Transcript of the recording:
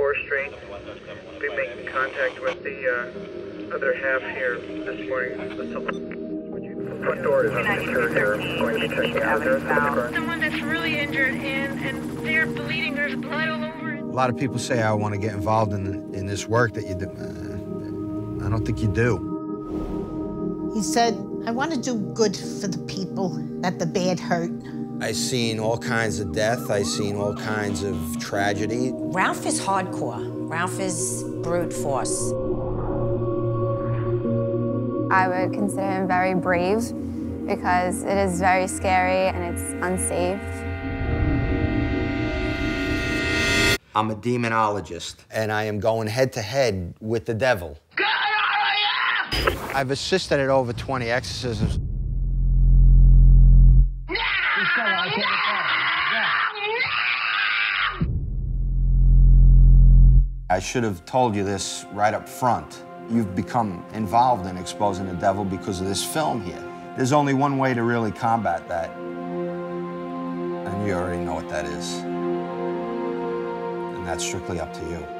4th Street. Be making contact with the uh, other half here this morning. The front door is unsecured here. Going to be checking out there. Someone that's really injured and, and they're bleeding. There's blood all over. A lot of people say I want to get involved in, in this work that you do. Uh, I don't think you do. He said, I want to do good for the people that the bad hurt. I seen all kinds of death. I seen all kinds of tragedy. Ralph is hardcore. Ralph is brute force. I would consider him very brave because it is very scary and it's unsafe. I'm a demonologist, and I am going head to head with the devil. I've assisted at over 20 exorcisms. I should have told you this right up front. You've become involved in exposing the devil because of this film here. There's only one way to really combat that, and you already know what that is. And that's strictly up to you.